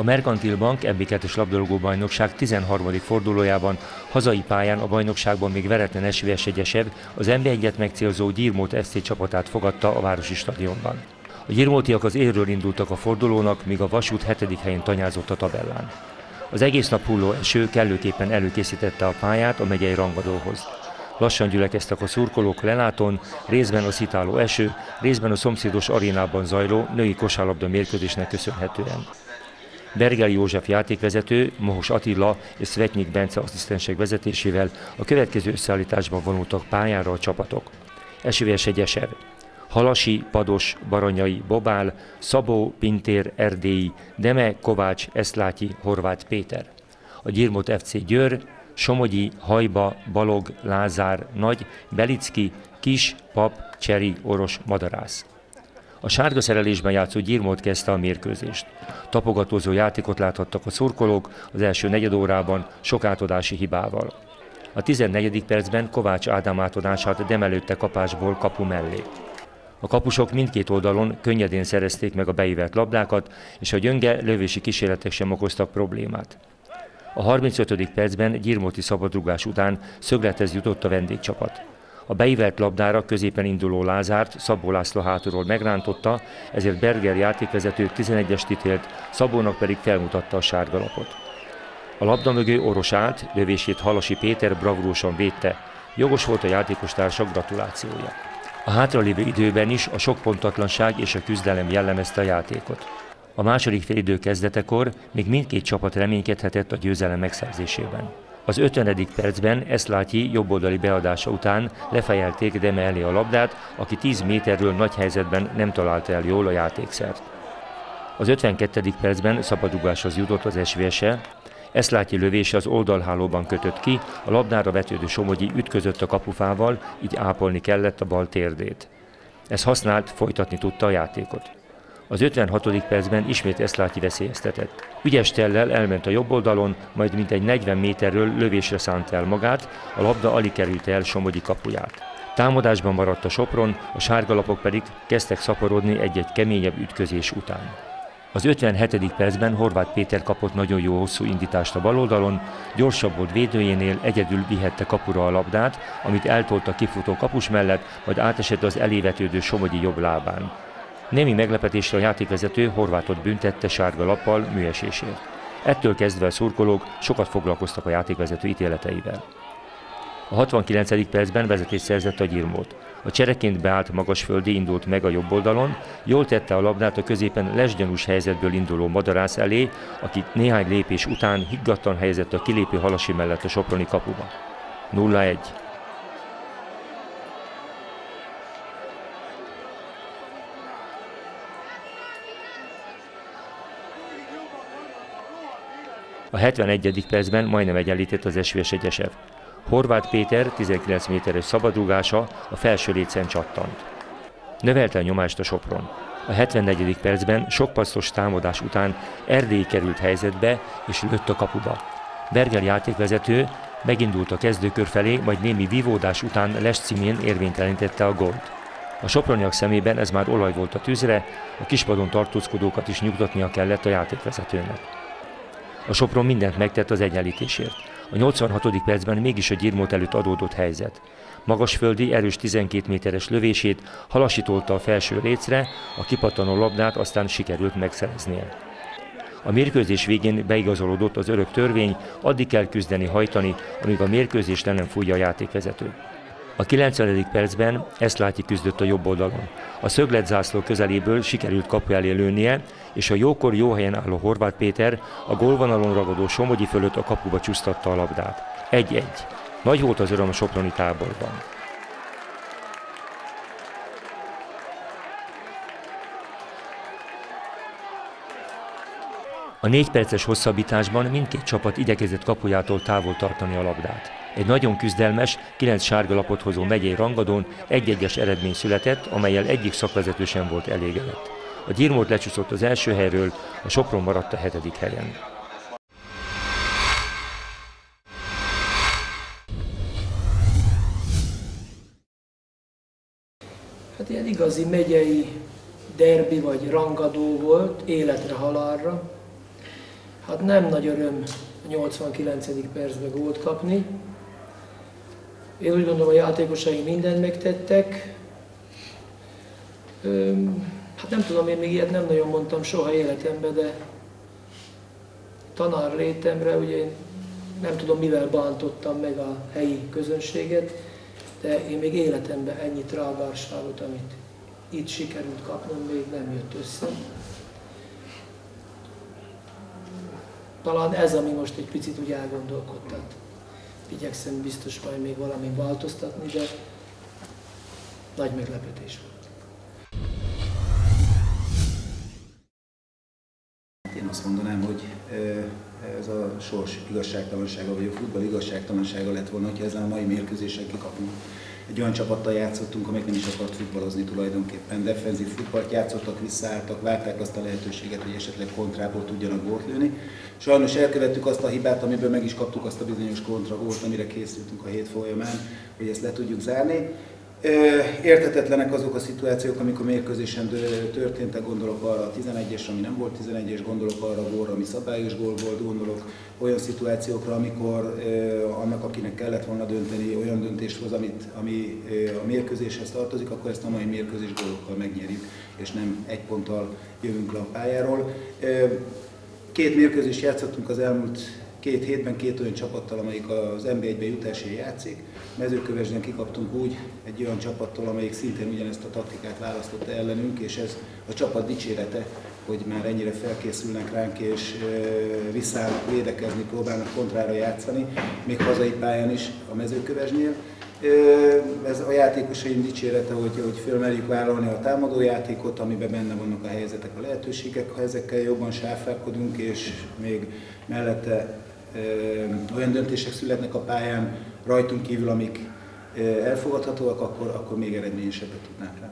A Merkantil Bank MB2-es labdarúgó bajnokság 13. fordulójában hazai pályán a bajnokságban még veretlen SVS egyesev az NB1-et megcélzó Gyirmót FC csapatát fogadta a Városi Stadionban. A gyirmótiak az érről indultak a fordulónak, míg a Vasút hetedik helyén tanyázott a tabellán. Az egész nap hulló eső kellőképpen előkészítette a pályát a megyei rangadóhoz. Lassan gyülekeztek a szurkolók leláton, részben a szitáló eső, részben a szomszédos arénában zajló női kosárlabda mérkőzésnek köszönhetően. Bergel József játékvezető, Mohos Attila és Svetnyik Bence asszisztensek vezetésével a következő összeállításban vonultak pályára a csapatok. Esőves egyesev. Halasi, Pados, Baranyai, Bobál, Szabó, Pintér, Erdélyi, Deme, Kovács, Eszlátyi, Horváth Péter. A Gyirmot FC Győr, Somogyi, Hajba, Balog, Lázár, Nagy, Belicki, Kis, Pap, Cseri, Oros, Madarász. A sárga szerelésben játszó Gyirmót kezdte a mérkőzést. Tapogatózó játékot láthattak a szurkolók az első negyed órában sok átadási hibával. A 14. percben Kovács Ádám átadását demelőtte kapásból kapu mellé. A kapusok mindkét oldalon könnyedén szerezték meg a beívelt labdákat, és a gyönge lövési kísérletek sem okoztak problémát. A 35. percben Gyirmóti szabadrugás után szöglethez jutott a vendégcsapat. A beívelt labdára középen induló Lázárt Szabó László hátulról megrántotta, ezért Berger játékvezető 11-es titélt, Szabónak pedig felmutatta a sárgalapot. A labda mögé Oros állt, lövését Halasi Péter bravúrosan védte. Jogos volt a játékos társak gratulációja. A hátralévő időben is a sok pontatlanság és a küzdelem jellemezte a játékot. A második félidő kezdetekor még mindkét csapat reménykedhetett a győzelem megszerzésében. Az 50. percben Eszlátyi jobboldali beadása után lefejelték Deme elé a labdát, aki 10 méterről nagy helyzetben nem találta el jól a játékszert. Az 52. percben szabadugáshoz jutott az SVS-e, Eszlátyi lövése az oldalhálóban kötött ki, a labdára vetődő Somogyi ütközött a kapufával, így ápolni kellett a bal térdét. Ez használt, folytatni tudta a játékot. Az 56. percben ismét Eszláti veszélyeztetett. Ügyes tellel elment a jobb oldalon, majd mintegy 40 méterről lövésre szánt el magát, a labda alig került el Somogyi kapuját. Támadásban maradt a Sopron, a sárgalapok pedig kezdtek szaporodni egy-egy keményebb ütközés után. Az 57. percben Horváth Péter kapott nagyon jó hosszú indítást a baloldalon, gyorsabb volt védőjénél, egyedül vihette kapura a labdát, amit eltolta kifutó kapus mellett, majd átesett az elévetődő Somogyi jobb lábán. Némi meglepetésre a játékvezető Horvátot büntette sárga lappal műesésért. Ettől kezdve a szurkolók sokat foglalkoztak a játékvezető ítéleteivel. A 69. percben vezetés szerzett a gyirmót. A csereként beállt magasföldi indult meg a jobb oldalon, jól tette a labdát a középen lesgyanús helyzetből induló madarász elé, aki néhány lépés után higgadtan helyezett a kilépő halasi mellett a soproni kapuba. 0-1. A 71. percben majdnem egyenlített az SVS egyesev. Horváth Péter 19 méteres szabadrúgása a felső lécen csattant. Növelte a nyomást a Sopron. A 74. percben sok passzos támadás után Erdély került helyzetbe és lőtt a kapuba. Berger játékvezető megindult a kezdőkör felé, majd némi vívódás után Les címén érvénytelenítette a gólt. A soproniak szemében ez már olaj volt a tűzre, a kispadon tartózkodókat is nyugtatnia kellett a játékvezetőnek. A Sopron mindent megtett az egyenlítésért. A 86. percben mégis a gyirmót előtt adódott helyzet. Magasföldi, erős 12 méteres lövését halasítolta a felső lécre, a kipattanó labdát aztán sikerült megszereznie. A mérkőzés végén beigazolódott az örök törvény, addig kell küzdeni, hajtani, amíg a mérkőzést le nem fújja a játékvezető. A 90. percben Eszláti küzdött a jobb oldalon. A szöglet zászló közeléből sikerült kapu elé lőnie, és a jókor jó helyen álló Horváth Péter a gólvonalon ragadó Somogyi fölött a kapuba csúsztatta a labdát. Egy-egy. Nagy volt az öröm a Soproni táborban. A négy perces hosszabbításban mindkét csapat igyekezett kapujától távol tartani a labdát. Egy nagyon küzdelmes, kilenc sárga lapot hozó megyei rangadón egy-egyes eredmény született, amelyel egyik szakvezető sem volt elégedett. A Gyirmót lecsúszott az első helyről, a Sopron maradt a hetedik helyen. Hát ilyen igazi megyei derbi vagy rangadó volt, életre halálra. Hát nem nagy öröm a 89. percben gólt kapni. Én úgy gondolom, a játékosai mindent megtettek. Hát nem tudom, én még ilyet nem nagyon mondtam soha életemben, de tanár létemre, ugye én nem tudom mivel bántottam meg a helyi közönséget, de én még életemben ennyi trágárságot, amit itt sikerült kapnom, még nem jött össze. Talán ez, ami most egy picit úgy elgondolkodtat. Igyekszem biztos majd még valami változtatni, de nagy meglepetés volt. Én azt mondanám, hogy ez a sors igazságtalansága, vagy a futball igazságtalansága lett volna, hogyha ezen a mai mérkőzésen kikapunk. Egy olyan csapattal játszottunk, amelyik nem is akart futballozni tulajdonképpen. Defenzív futballt játszottak, visszaálltak, várták azt a lehetőséget, hogy esetleg kontrából tudjanak gólt lőni. Sajnos elkövettük azt a hibát, amiből meg is kaptuk azt a bizonyos kontragólt, amire készültünk a hét folyamán, hogy ezt le tudjuk zárni. Értetetlenek azok a szituációk, amikor mérkőzésen történtek, gondolok arra a 11-es, ami nem volt 11-es, gondolok arra a gólra, ami szabályos gól volt, gondolok olyan szituációkra, amikor annak, akinek kellett volna dönteni, olyan döntést hoz, amit, ami a mérkőzéshez tartozik, akkor ezt a mai mérkőzés gólokkal megnyerjük, és nem egy ponttal jövünk le a pályáról. Két mérkőzést játszottunk az elmúlt két hétben két olyan csapattal, amelyik az NB1-be jutásért játszik. Mezőkövesden kikaptunk úgy egy olyan csapattól, amelyik szintén ugyanezt a taktikát választotta ellenünk, és ez a csapat dicsérete, hogy már ennyire felkészülnek ránk, és visszállnak védekezni, próbálnak kontrára játszani, még hazai pályán is a mezőkövesnél. Ez a játékosaim dicsérete, hogy, hogy fölmerjük vállalni a támadójátékot, amiben benne vannak a helyzetek, a lehetőségek, ha ezekkel jobban sáfárkodunk, és még mellette olyan döntések születnek a pályán rajtunk kívül, amik elfogadhatóak, akkor, akkor még eredményesebbet tudnánk rá.